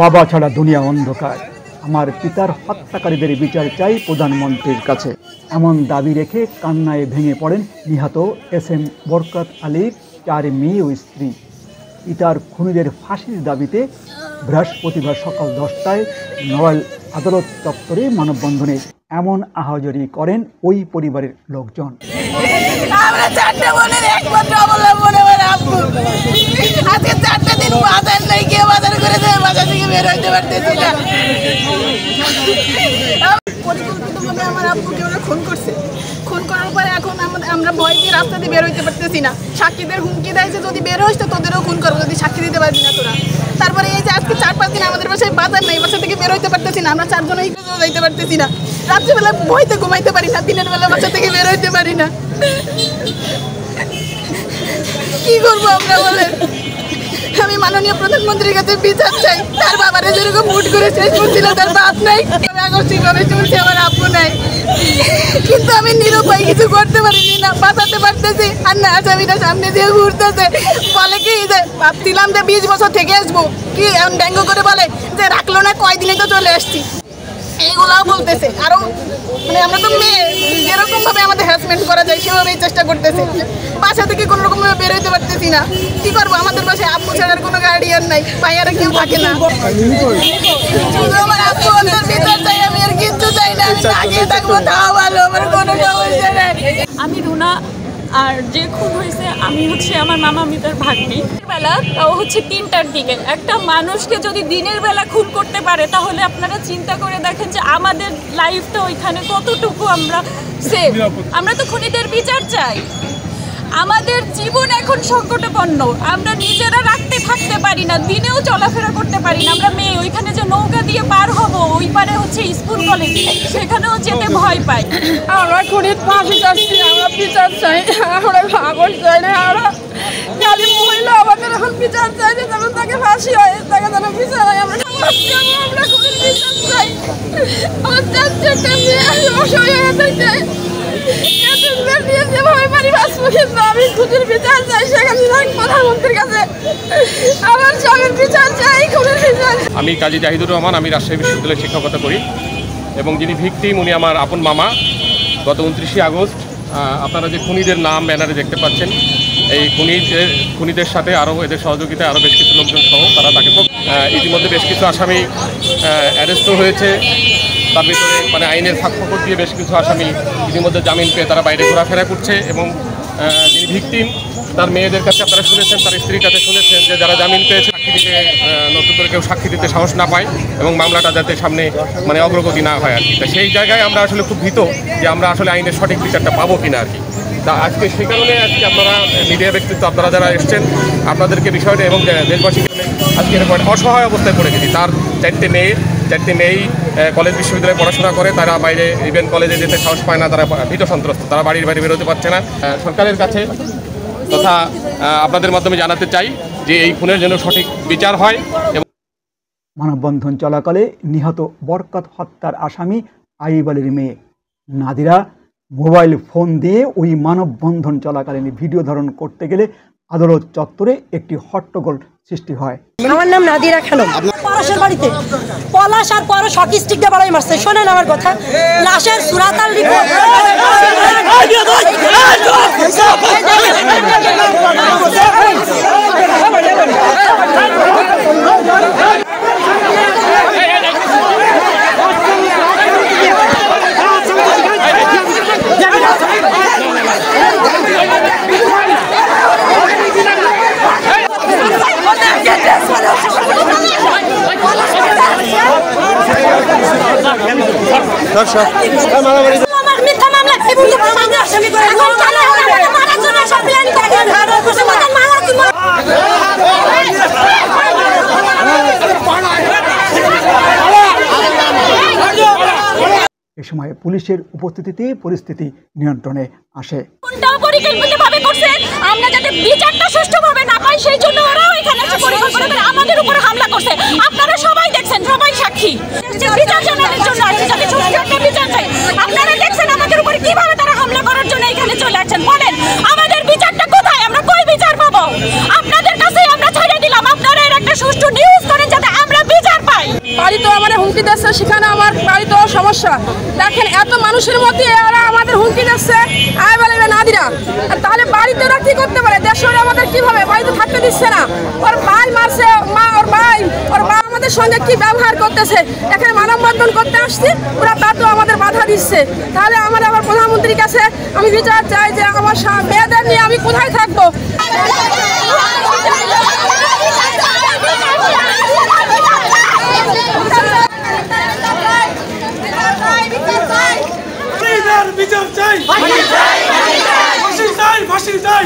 বাবা ছাড়া দুনিয়া অন্ধকার। আমার পিতার হত্যাকারীদের বিচার চাই প্রধানমন্ত্রীর কাছে। এমন দাবি রেখে কান্নায় ভেঙে পড়েন নিহত এস এম বরকত আলীর চার মেয়ে ও স্ত্রী। পিতার খুনিদের ফাঁসির দাবিতে বৃহস্পতিবার সকাল দশটায় নড়াইল আদালত চত্বরে মানববন্ধনে এমন আহাজরি করেন ওই পরিবারের লোকজন। খুন করার পরে এখন আমাদের আমরা রাস্তা দিয়ে বের হইতে পারতেছি না। সাক্ষীদের হুমকি যদি বের তোদেরও খুন করব, যদি সাক্ষী দিতে না তোরা। তারপরে এই যে আজকে চার পাঁচ দিন আমাদের বাসায় বাজার নেই বাসা থেকে বের হইতে পারতেছি না, আমরা চারজন যাইতে পারতেছি না। রাত্রিবেলা বইতে ঘুমাইতে পারি না, দিনের বেলা বাসা থেকে বের হইতে পারি না। কি করব আমরা বলেন? আমি মাননীয় প্রধানমন্ত্রীর কাছে বিচার চাই। তার বাবারে যেরকম মুট করে শেষ করছিল, তার বাপ নাই আগর করে চলছে, আমার আপু নাই। কিন্তু নিরুপায় কিছু করতে পারিনি না বাঁচাতে পারতেছি। আর না আসামিটা সামনে দিয়ে ঘুরতেছে। বলে কি যে ভাবছিলাম যে বিশ বছর থেকে আসব। কি এমন ব্যঙ্গ করে বলে যে রাখল না কয়দিনে তো চলে আসছি। এইগুলাও বলতেছে। আরও মানে আমরা তো মেয়ে যেরকম ভাবে আমাদের হ্যারাসমেন্ট করা যায় সেভাবেই চেষ্টা করতেছে। বাসা থেকে কোনো রকম ভাবে বেরোতে পারতেছি না। কি করব? আমাদের বাসায় আব্বু ছাড়ার কোনো গার্ডিয়ান নাই। ভাইয়ারা কেউ থাকে না। আমার আব্বু ভিতর চাই না থাকব তাও ভালো আমার কোনো সমস্যা নেই। আমি রুনা আর যে খুন হয়েছে আমি হচ্ছে আমার মামা মিতার ভাগ্নি। বেলা তাও হচ্ছে তিনটার দিকে। একটা মানুষকে যদি দিনের বেলা খুন করতে পারে তাহলে আপনারা চিন্তা করে দেখেন যে আমাদের লাইফটা ওইখানে কতটুকু আমরা সেফ আমরা তো খুনিদের বিচার চাই। আমাদের জীবন এখন সংকটপন্ন। আমরা নিজেরা রাখতে থাকতে পারি না দিনেও চলাফেরা করতে পারি না। আমরা মেয়ে ওইখানে যে নৌকা দিয়ে পার হব ওই পারে হচ্ছে স্কুল কলেজ সেখানেও যেতে ভয় পাই আমরা খুনির ফাঁসি চাচ্ছি আমরা বিচার চাই আমরা ভাগর চাই না আমরা খালি মহিলা আমাদের এখন বিচার চাই যে যেন তাকে ফাঁসি হয় তাকে যেন বিচার হয়। আমরা চাই, আমরা খুনির বিচার চাই। আমার চার চারটা মেয়ে অসহায় হয়ে থাকছে যেভাবে পারি বাঁচবো কিন্তু আমি বিচার চাই। সেখানে প্রধানমন্ত্রীর কাছে। আমার স্বামীর বিচার চাই খুনির বিচার আমি কাজী জাহিদুর রহমান আমি রাজশাহী বিশ্ববিদ্যালয়ে শিক্ষকতা করি। এবং যিনি ভিকটিম, উনি আমার আপন মামা। গত উনত্রিশে আগস্ট আপনারা যে খুনিদের নাম ব্যানারে দেখতে পাচ্ছেন, এই খুনিদের খুনিদের সাথে আরও এদের সহযোগিতায় আরও বেশ কিছু লোকজন সহ তারা তাকে ইতিমধ্যে বেশ কিছু আসামি অ্যারেস্টও হয়েছে। তার ভিতরে মানে আইনের ফাঁক দিয়ে বেশ কিছু আসামি ইতিমধ্যে জামিন পেয়ে তারা বাইরে ঘোরাফেরা করছে এবং যিনি ভিকটিম তার মেয়েদের কাছে আপনারা শুনেছেন, তার স্ত্রীর কাছে শুনেছেন যে যারা জামিন পেয়েছে, সাক্ষী দিতে নতুন করে কেউ সাক্ষী দিতে সাহস না পায় এবং মামলাটা যাতে সামনে মানে অগ্রগতি না হয় আর কি। তা সেই জায়গায় আমরা আসলে খুব ভীত যে আমরা আসলে আইনের সঠিক বিচারটা পাবো কিনা আর কি। তা আজকে সেই কারণে আজকে আপনারা, মিডিয়া ব্যক্তিত্ব আপনারা যারা এসছেন, আপনাদেরকে বিষয়টা এবং দেশবাসীকে আজকে এরকম অসহায় অবস্থায় পড়ে গেছি। তার চারটে মেয়ে, চারটে মেয়েই কলেজ বিশ্ববিদ্যালয়ে পড়াশোনা করে, তারা বাইরে ইভেন কলেজে যেতে সাহস পায় না, তারা ভীত সন্ত্রস্ত, তারা বাড়ির বাইরে বেরোতে পারছে না। সরকারের কাছে তথা আপনাদের মাধ্যমে জানাতে চাই যে এই খুনের জন্য সঠিক বিচার হয় এবং মানববন্ধন চলাকালে নিহত বরকত হত্যার আসামি আইব আলীর মেয়ে নাদিরা মোবাইল ফোন দিয়ে ওই মানববন্ধন চলাকালীন ভিডিও ধারণ করতে গেলে আদালত চত্বরে একটি হট্টগোল সৃষ্টি হয়। আমার নাম নাদিরা খানম। পলাশের বাড়িতে। পলাশ আর পরশ হকি স্টিক দিয়ে বাড়াই মারছে। শোনেন আমার কথা। লাশের সুরাতাল রিপোর্ট আমার মিথ্যা মামলা এই বন্ধু মামলা আসামি করে এখন কেন হবে মারার জন্য সব প্ল্যান করে আমাদের মারার জন্য এ সময় পুলিশের উপস্থিতিতে পরিস্থিতি নিয়ন্ত্রণে আসে। পরিকল্পিতভাবে করছে? আমরা যাতে বিচারটা সুষ্ঠুভাবে না পাই সেই জন্য ওরাও এখানে এসে পরিকল্পনা করে আমাদের উপর হামলা করছে। আপনারা সবাই দেখছেন সবাই সাক্ষী। বিচার জন্য আসছে যাতে সুষ্ঠু একটা বিচার চাই আপনারা দেখছেন আমাদের উপরে কীভাবে তারা হামলা চলে আসছেন। বলেন, আমাদের বিচারটা কোথায়? আমরা কই বিচার পাবো? আপনাদের কাছেই আমরা ছেড়ে দিলাম। আপনারা এর একটা সুষ্ঠু নিউজ করেন যাতে আমরা বিচার পাই। বাড়িতেও আমার হুমকি দিচ্ছে, সেখানে আমার বাড়িতেও সমস্যা। দেখেন, এত মানুষের মধ্যে এরা আমাদের হুমকি দিচ্ছে। আয় বলে নাদিরা। আর তাহলে বাড়িতে ওরা কি করতে পারে? দেশে আমাদের কীভাবে? বাড়িতে থাকতে দিচ্ছে না। ওর ভাই মারছে, মা আমাদের সঙ্গে কি ব্যবহার করতেছে? এখানে মানববন্ধন করতে আসছি, ওরা তাতেও আমাদের বাধা দিচ্ছে। তাহলে আমার আবার প্রধানমন্ত্রীর কাছে আমি বিচার চাই যে আমার মেয়েদের নিয়ে আমি কোথায় থাকব? বিচার চাই, ফাঁসি চাই ফাঁসি চাই।